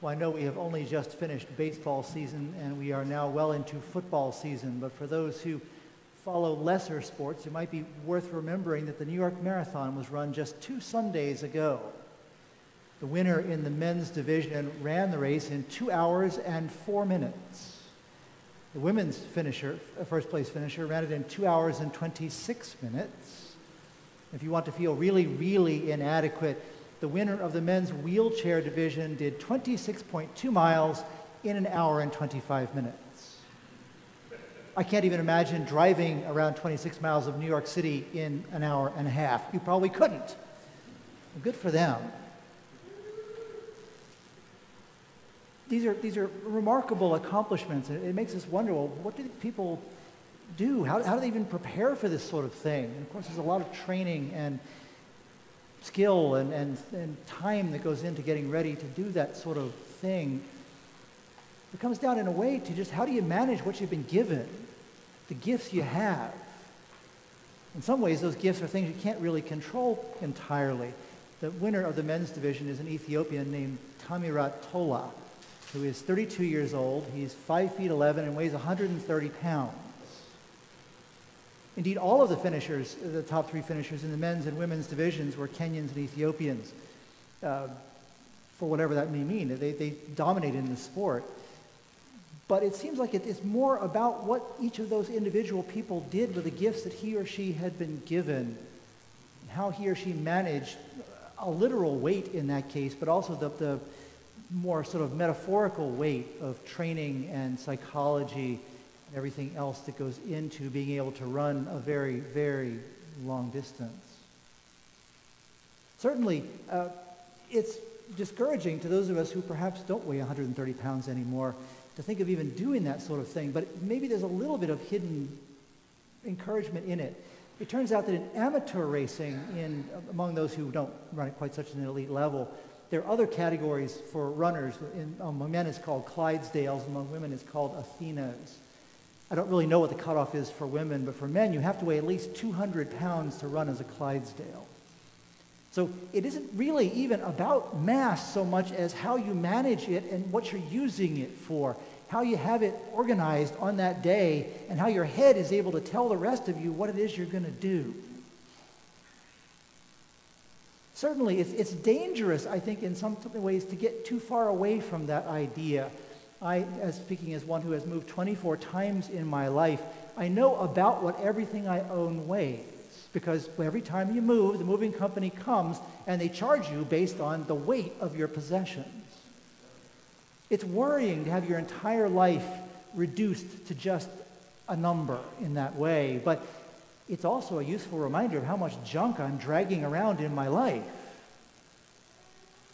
Well, I know we have only just finished baseball season and we are now well into football season, but for those who follow lesser sports, it might be worth remembering that the New York Marathon was run just two Sundays ago. The winner in the men's division ran the race in two hours and four minutes. The women's finisher, uh, first place finisher, ran it in two hours and 26 minutes. If you want to feel really, really inadequate, the winner of the men's wheelchair division did 26.2 miles in an hour and 25 minutes. I can't even imagine driving around 26 miles of New York City in an hour and a half. You probably couldn't. Good for them. These are, these are remarkable accomplishments. and It makes us wonder well, what do people do? How, how do they even prepare for this sort of thing? And of course, there's a lot of training and skill and, and, and time that goes into getting ready to do that sort of thing. It comes down in a way to just how do you manage what you've been given, the gifts you have. In some ways, those gifts are things you can't really control entirely. The winner of the men's division is an Ethiopian named Tamirat Tola, who is 32 years old. He's 5 feet 11 and weighs 130 pounds. Indeed, all of the finishers, the top three finishers in the men's and women's divisions were Kenyans and Ethiopians, uh, for whatever that may mean. They, they dominated in the sport. But it seems like it's more about what each of those individual people did with the gifts that he or she had been given, how he or she managed a literal weight in that case, but also the, the more sort of metaphorical weight of training and psychology everything else that goes into being able to run a very, very long distance. Certainly, uh, it's discouraging to those of us who perhaps don't weigh 130 pounds anymore to think of even doing that sort of thing, but maybe there's a little bit of hidden encouragement in it. It turns out that in amateur racing, in, among those who don't run at quite such an elite level, there are other categories for runners. In, among men, it's called Clydesdales. Among women, it's called Athenas. I don't really know what the cutoff is for women, but for men, you have to weigh at least 200 pounds to run as a Clydesdale. So it isn't really even about mass so much as how you manage it and what you're using it for, how you have it organized on that day, and how your head is able to tell the rest of you what it is you're going to do. Certainly, it's, it's dangerous, I think, in some ways, to get too far away from that idea I, as speaking as one who has moved 24 times in my life, I know about what everything I own weighs. Because every time you move, the moving company comes and they charge you based on the weight of your possessions. It's worrying to have your entire life reduced to just a number in that way, but it's also a useful reminder of how much junk I'm dragging around in my life.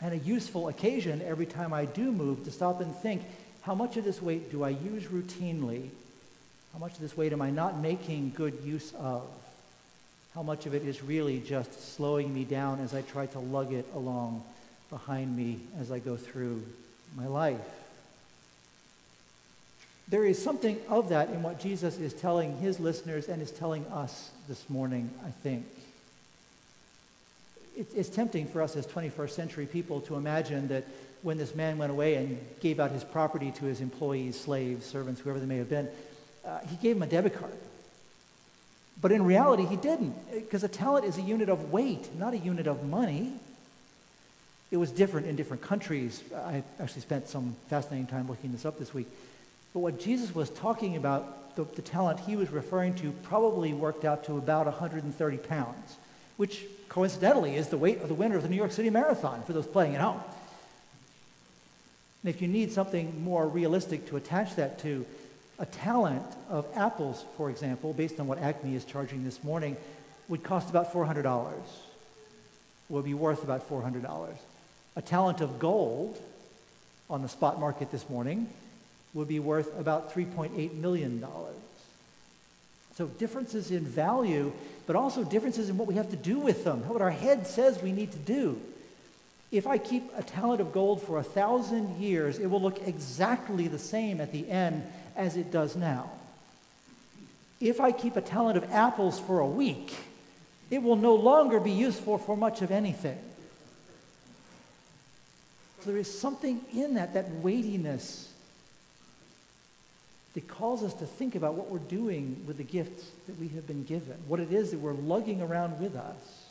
And a useful occasion every time I do move to stop and think how much of this weight do I use routinely? How much of this weight am I not making good use of? How much of it is really just slowing me down as I try to lug it along behind me as I go through my life? There is something of that in what Jesus is telling his listeners and is telling us this morning, I think. It's tempting for us as 21st century people to imagine that when this man went away and gave out his property to his employees, slaves, servants, whoever they may have been, uh, he gave them a debit card. But in reality, he didn't, because a talent is a unit of weight, not a unit of money. It was different in different countries. I actually spent some fascinating time looking this up this week. But what Jesus was talking about, the, the talent he was referring to, probably worked out to about 130 pounds, which coincidentally is the weight of the winner of the New York City Marathon for those playing at home. And if you need something more realistic to attach that to, a talent of apples, for example, based on what Acme is charging this morning, would cost about $400. Would be worth about $400. A talent of gold on the spot market this morning would be worth about $3.8 million. So differences in value, but also differences in what we have to do with them, what our head says we need to do. If I keep a talent of gold for a thousand years, it will look exactly the same at the end as it does now. If I keep a talent of apples for a week, it will no longer be useful for much of anything. So there is something in that, that weightiness that calls us to think about what we're doing with the gifts that we have been given, what it is that we're lugging around with us,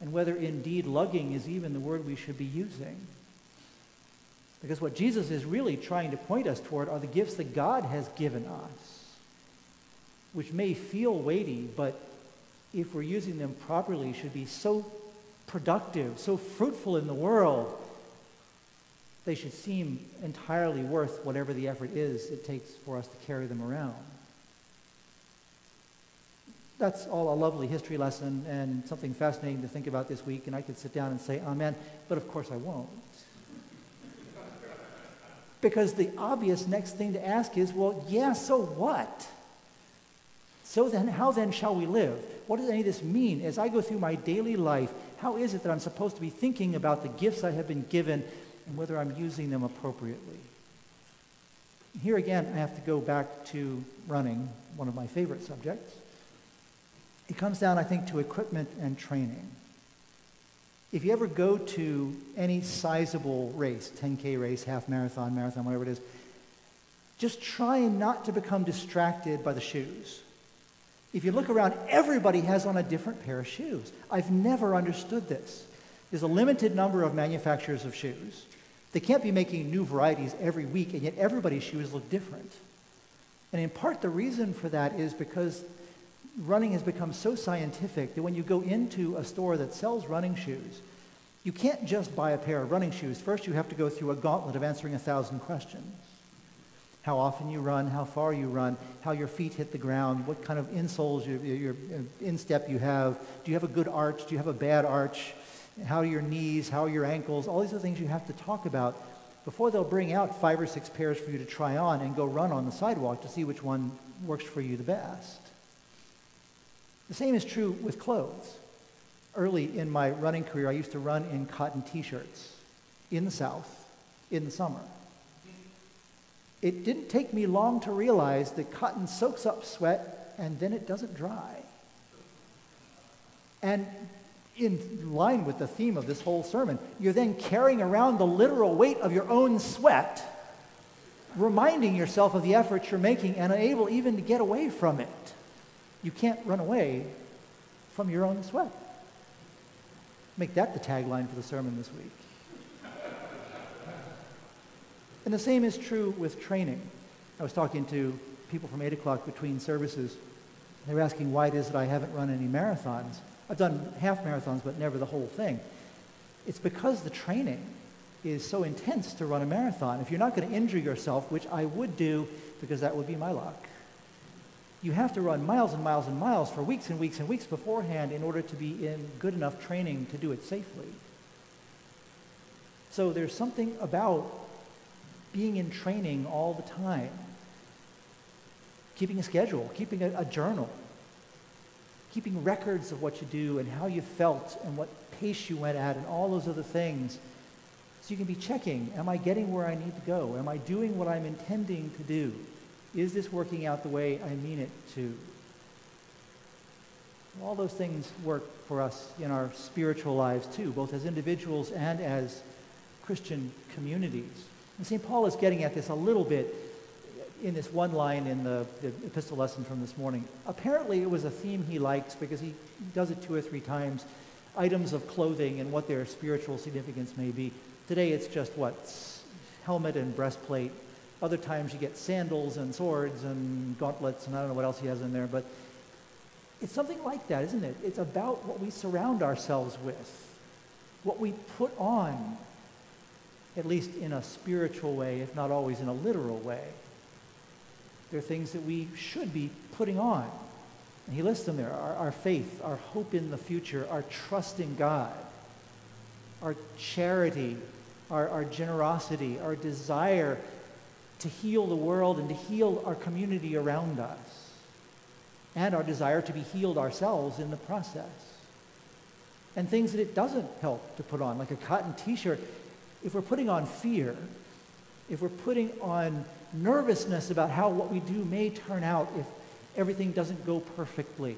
and whether indeed lugging is even the word we should be using. Because what Jesus is really trying to point us toward are the gifts that God has given us, which may feel weighty, but if we're using them properly, should be so productive, so fruitful in the world they should seem entirely worth whatever the effort is it takes for us to carry them around. That's all a lovely history lesson and something fascinating to think about this week, and I could sit down and say amen, but of course I won't. Because the obvious next thing to ask is, well, yeah, so what? So then, how then shall we live? What does any of this mean? As I go through my daily life, how is it that I'm supposed to be thinking about the gifts I have been given and whether I'm using them appropriately. Here again, I have to go back to running, one of my favorite subjects. It comes down, I think, to equipment and training. If you ever go to any sizable race, 10K race, half marathon, marathon, whatever it is, just try not to become distracted by the shoes. If you look around, everybody has on a different pair of shoes. I've never understood this. There's a limited number of manufacturers of shoes. They can't be making new varieties every week, and yet everybody's shoes look different. And in part, the reason for that is because running has become so scientific that when you go into a store that sells running shoes, you can't just buy a pair of running shoes. First, you have to go through a gauntlet of answering a thousand questions. How often you run, how far you run, how your feet hit the ground, what kind of insoles, your, your instep you have, do you have a good arch, do you have a bad arch, how are your knees, how are your ankles, all these are things you have to talk about before they'll bring out five or six pairs for you to try on and go run on the sidewalk to see which one works for you the best. The same is true with clothes. Early in my running career, I used to run in cotton t-shirts in the South in the summer. It didn't take me long to realize that cotton soaks up sweat and then it doesn't dry. And in line with the theme of this whole sermon, you're then carrying around the literal weight of your own sweat, reminding yourself of the efforts you're making and unable even to get away from it. You can't run away from your own sweat. Make that the tagline for the sermon this week. And the same is true with training. I was talking to people from 8 o'clock between services. They were asking why it is that I haven't run any marathons. I've done half marathons, but never the whole thing. It's because the training is so intense to run a marathon. If you're not going to injure yourself, which I would do because that would be my luck, you have to run miles and miles and miles for weeks and weeks and weeks beforehand in order to be in good enough training to do it safely. So there's something about being in training all the time, keeping a schedule, keeping a, a journal, keeping records of what you do and how you felt and what pace you went at and all those other things. So you can be checking, am I getting where I need to go? Am I doing what I'm intending to do? Is this working out the way I mean it to? All those things work for us in our spiritual lives too, both as individuals and as Christian communities. And St. Paul is getting at this a little bit in this one line in the, the, epistle lesson from this morning. Apparently, it was a theme he likes because he does it two or three times items of clothing and what their spiritual significance may be. Today, it's just what? Helmet and breastplate. Other times, you get sandals and swords and gauntlets, and I don't know what else he has in there, but it's something like that, isn't it? It's about what we surround ourselves with, what we put on, at least in a spiritual way, if not always in a literal way. There are things that we should be putting on. And he lists them there our, our faith, our hope in the future, our trust in God, our charity, our, our generosity, our desire to heal the world and to heal our community around us, and our desire to be healed ourselves in the process. And things that it doesn't help to put on, like a cotton t shirt. If we're putting on fear, if we're putting on nervousness about how what we do may turn out if everything doesn't go perfectly.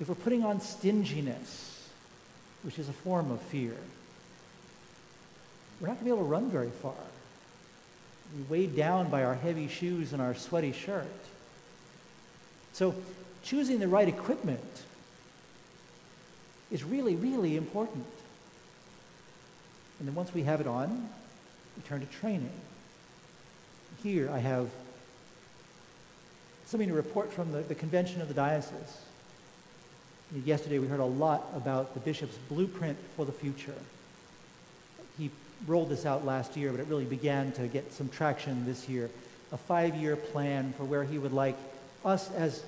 If we're putting on stinginess, which is a form of fear, we're not going to be able to run very far. Weighed down by our heavy shoes and our sweaty shirt. So, choosing the right equipment is really, really important. And then once we have it on, we turn to training. Here I have something to report from the, the convention of the diocese. Yesterday we heard a lot about the bishop's blueprint for the future. He rolled this out last year, but it really began to get some traction this year. A five-year plan for where he would like us as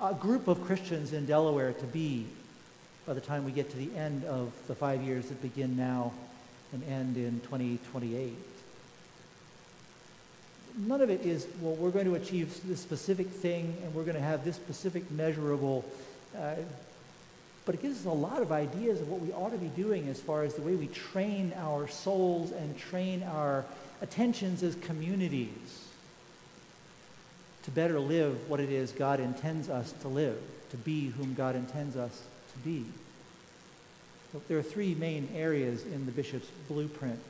a group of Christians in Delaware to be by the time we get to the end of the five years that begin now and end in 2028. None of it is, well, we're going to achieve this specific thing and we're going to have this specific measurable, uh, but it gives us a lot of ideas of what we ought to be doing as far as the way we train our souls and train our attentions as communities to better live what it is God intends us to live, to be whom God intends us to be. So there are three main areas in the bishop's blueprint.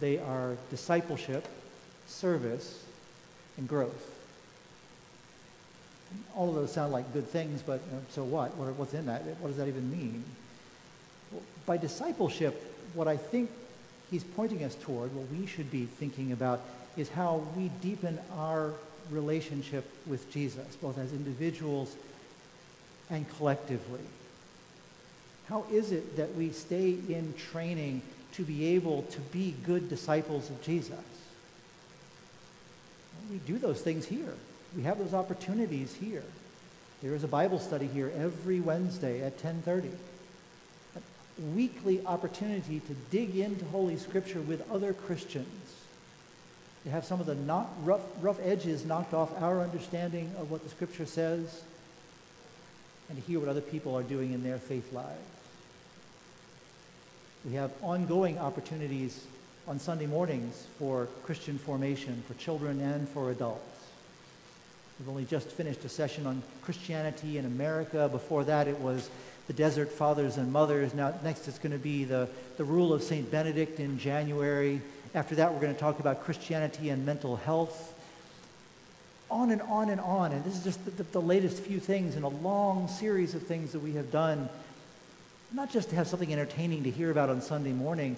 They are discipleship, service, and growth. All of those sound like good things, but you know, so what? What's in that? What does that even mean? By discipleship, what I think he's pointing us toward, what we should be thinking about, is how we deepen our relationship with Jesus, both as individuals and collectively. How is it that we stay in training to be able to be good disciples of Jesus? We do those things here. We have those opportunities here. There is a Bible study here every Wednesday at 1030. A weekly opportunity to dig into Holy Scripture with other Christians. To have some of the not rough, rough edges knocked off our understanding of what the Scripture says and to hear what other people are doing in their faith lives. We have ongoing opportunities on Sunday mornings for Christian formation for children and for adults. We've only just finished a session on Christianity in America. Before that, it was the Desert Fathers and Mothers. Now, next, it's going to be the, the Rule of St. Benedict in January. After that, we're going to talk about Christianity and mental health. On and on and on. And this is just the, the, the latest few things in a long series of things that we have done not just to have something entertaining to hear about on Sunday morning,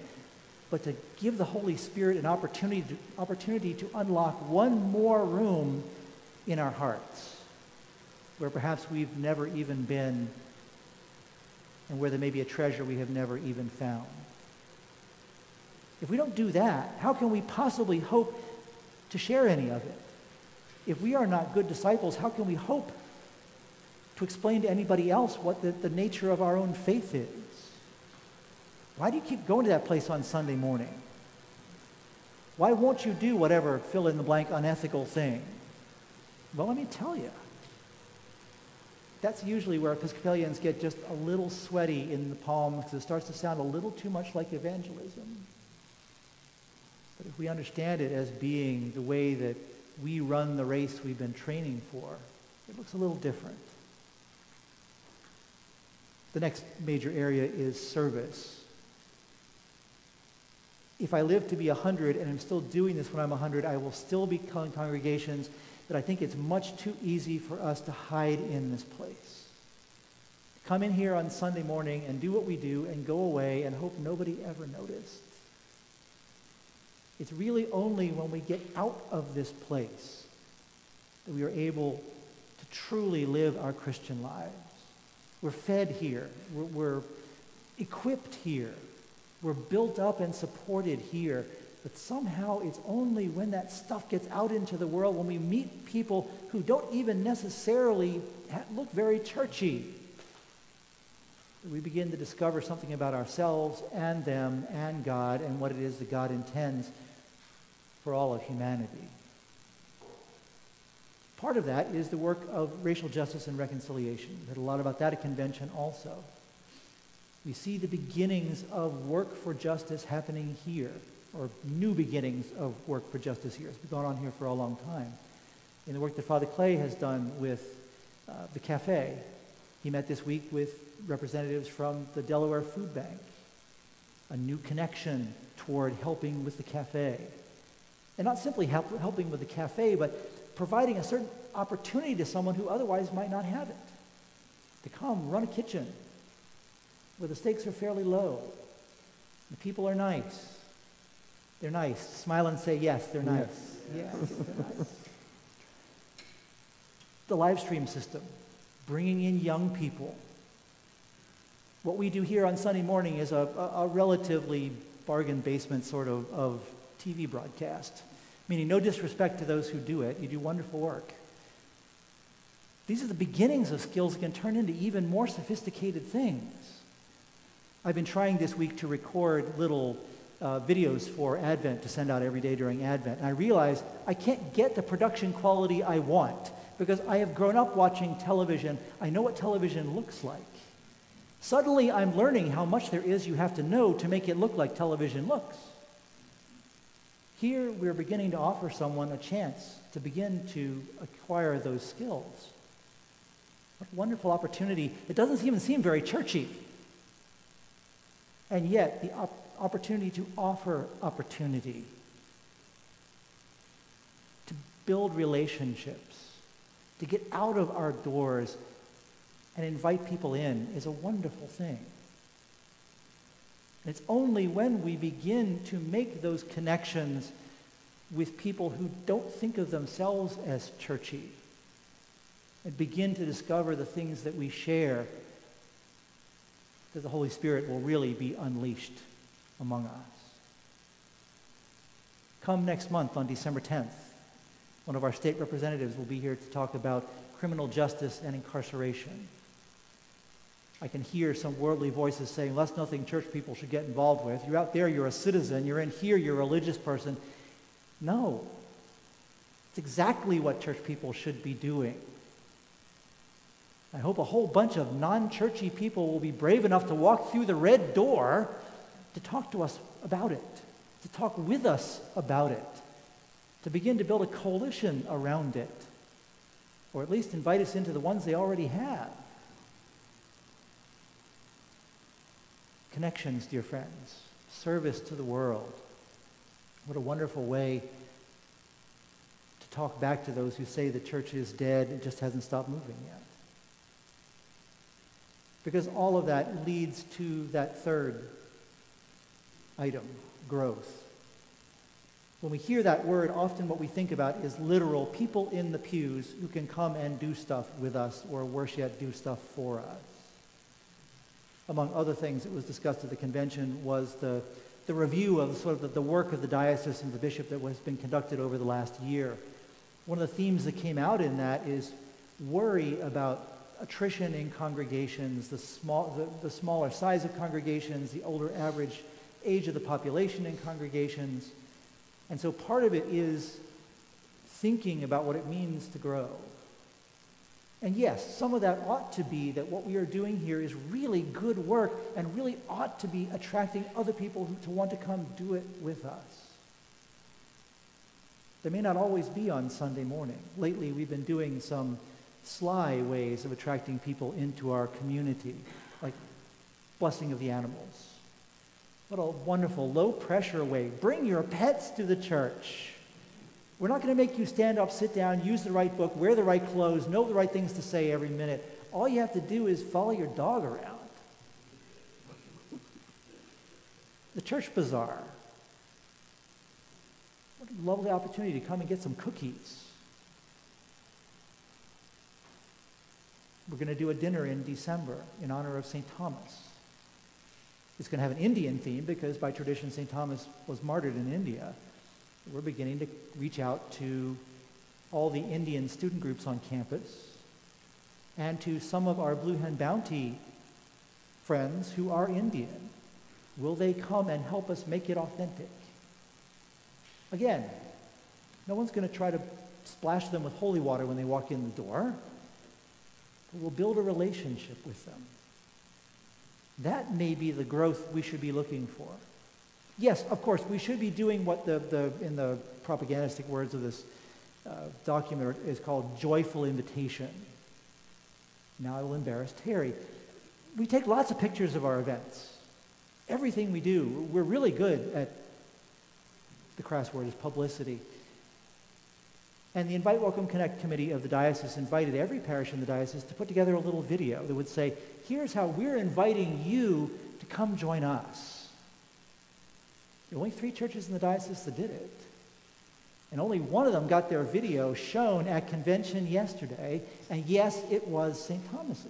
but to give the Holy Spirit an opportunity to, opportunity to unlock one more room in our hearts where perhaps we've never even been and where there may be a treasure we have never even found. If we don't do that, how can we possibly hope to share any of it? If we are not good disciples, how can we hope to explain to anybody else what the, the nature of our own faith is. Why do you keep going to that place on Sunday morning? Why won't you do whatever fill in the blank unethical thing? Well, let me tell you. That's usually where Episcopalians get just a little sweaty in the palm because it starts to sound a little too much like evangelism. But if we understand it as being the way that we run the race we've been training for, it looks a little different. The next major area is service. If I live to be 100 and I'm still doing this when I'm 100, I will still be calling congregations that I think it's much too easy for us to hide in this place. Come in here on Sunday morning and do what we do and go away and hope nobody ever noticed. It's really only when we get out of this place that we are able to truly live our Christian lives. We're fed here. We're, we're equipped here. We're built up and supported here. But somehow it's only when that stuff gets out into the world, when we meet people who don't even necessarily look very churchy, that we begin to discover something about ourselves and them and God and what it is that God intends for all of humanity. Part of that is the work of racial justice and reconciliation. We heard a lot about that at convention also. We see the beginnings of work for justice happening here, or new beginnings of work for justice here. It's been going on here for a long time. In the work that Father Clay has done with uh, the cafe, he met this week with representatives from the Delaware Food Bank. A new connection toward helping with the cafe. And not simply help, helping with the cafe, but providing a certain opportunity to someone who otherwise might not have it to come run a kitchen where the stakes are fairly low. The people are nice. They're nice. Smile and say, yes, they're nice. Yes, yes they're nice. The live stream system, bringing in young people. What we do here on Sunday morning is a, a, a relatively bargain basement sort of, of TV broadcast, meaning no disrespect to those who do it. You do wonderful work. These are the beginnings of skills that can turn into even more sophisticated things. I've been trying this week to record little uh, videos for Advent to send out every day during Advent. And I realize I can't get the production quality I want because I have grown up watching television. I know what television looks like. Suddenly, I'm learning how much there is you have to know to make it look like television looks. Here, we're beginning to offer someone a chance to begin to acquire those skills. What a wonderful opportunity. It doesn't even seem very churchy. And yet, the op- opportunity to offer opportunity, to build relationships, to get out of our doors and invite people in is a wonderful thing. And It's only when we begin to make those connections with people who don't think of themselves as churchy and begin to discover the things that we share that the Holy Spirit will really be unleashed among us. Come next month on December 10th. One of our state representatives will be here to talk about criminal justice and incarceration. I can hear some worldly voices saying, that's nothing church people should get involved with. You're out there, you're a citizen. You're in here, you're a religious person. No. It's exactly what church people should be doing. I hope a whole bunch of non churchy people will be brave enough to walk through the red door to talk to us about it, to talk with us about it, to begin to build a coalition around it, or at least invite us into the ones they already have. Connections, dear friends, service to the world. What a wonderful way to talk back to those who say the church is dead, it just hasn't stopped moving yet. Because all of that leads to that third item growth. When we hear that word, often what we think about is literal people in the pews who can come and do stuff with us, or worse yet, do stuff for us. Among other things that was discussed at the convention was the, the review of sort of the, the work of the diocese and the bishop that has been conducted over the last year. One of the themes that came out in that is worry about attrition in congregations, the, small, the, the smaller size of congregations, the older average age of the population in congregations. And so part of it is thinking about what it means to grow. And yes, some of that ought to be that what we are doing here is really good work and really ought to be attracting other people to want to come do it with us. They may not always be on Sunday morning. Lately, we've been doing some sly ways of attracting people into our community, like blessing of the animals. What a wonderful, low pressure way. Bring your pets to the church. We're not going to make you stand up, sit down, use the right book, wear the right clothes, know the right things to say every minute. All you have to do is follow your dog around. The church bazaar. What a lovely opportunity to come and get some cookies. We're going to do a dinner in December in honor of St. Thomas. It's going to have an Indian theme because by tradition St. Thomas was martyred in India. We're beginning to reach out to all the Indian student groups on campus and to some of our Blue Hen Bounty friends who are Indian. Will they come and help us make it authentic? Again, no one's going to try to splash them with holy water when they walk in the door but we'll build a relationship with them. That may be the growth we should be looking for. Yes, of course, we should be doing what the, the in the propagandistic words of this uh, document is called joyful invitation. Now I will embarrass Terry. We take lots of pictures of our events. Everything we do, we're really good at The crass word is publicity. And the Invite Welcome Connect committee of the diocese invited every parish in the diocese to put together a little video that would say, here's how we're inviting you to come join us. There were only three churches in the diocese that did it. And only one of them got their video shown at convention yesterday. And yes, it was St. Thomas's,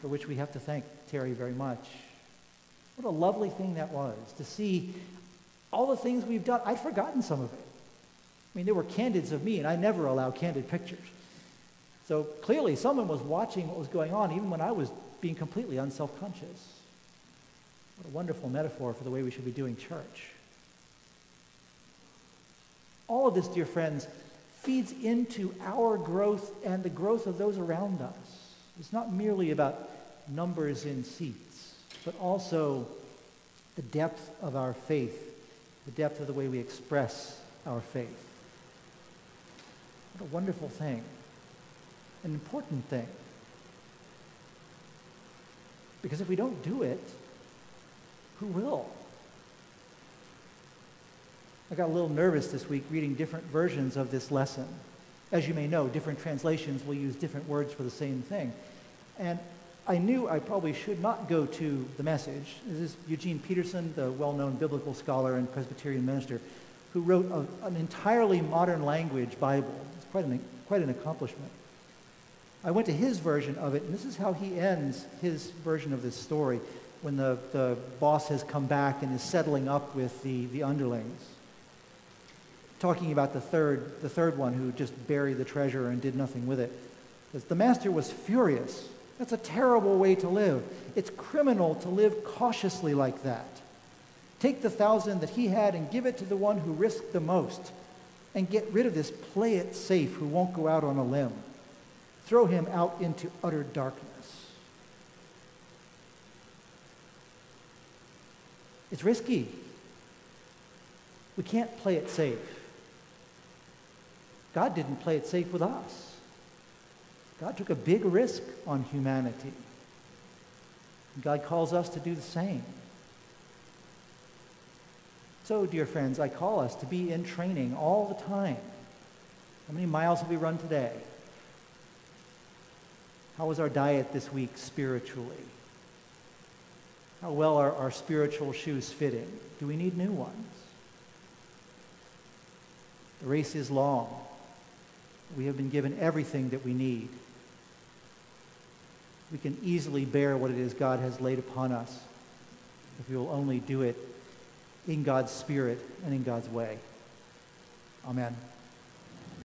for which we have to thank Terry very much. What a lovely thing that was to see all the things we've done. I'd forgotten some of it. I mean, there were candids of me, and I never allow candid pictures. So clearly, someone was watching what was going on, even when I was being completely unself conscious. What a wonderful metaphor for the way we should be doing church. All of this, dear friends, feeds into our growth and the growth of those around us. It's not merely about numbers in seats, but also the depth of our faith, the depth of the way we express our faith. What a wonderful thing, an important thing. Because if we don't do it, who will? I got a little nervous this week reading different versions of this lesson. As you may know, different translations will use different words for the same thing. And I knew I probably should not go to the message. This is Eugene Peterson, the well-known biblical scholar and Presbyterian minister, who wrote a, an entirely modern language Bible. It's quite an, quite an accomplishment. I went to his version of it, and this is how he ends his version of this story when the, the boss has come back and is settling up with the, the underlings. Talking about the third, the third one who just buried the treasure and did nothing with it. The master was furious. That's a terrible way to live. It's criminal to live cautiously like that. Take the thousand that he had and give it to the one who risked the most. And get rid of this play it safe who won't go out on a limb. Throw him out into utter darkness. It's risky. We can't play it safe. God didn't play it safe with us. God took a big risk on humanity. God calls us to do the same. So, dear friends, I call us to be in training all the time. How many miles have we run today? How was our diet this week spiritually? How well are our spiritual shoes fitting? Do we need new ones? The race is long. We have been given everything that we need. We can easily bear what it is God has laid upon us if we will only do it in God's Spirit and in God's way. Amen.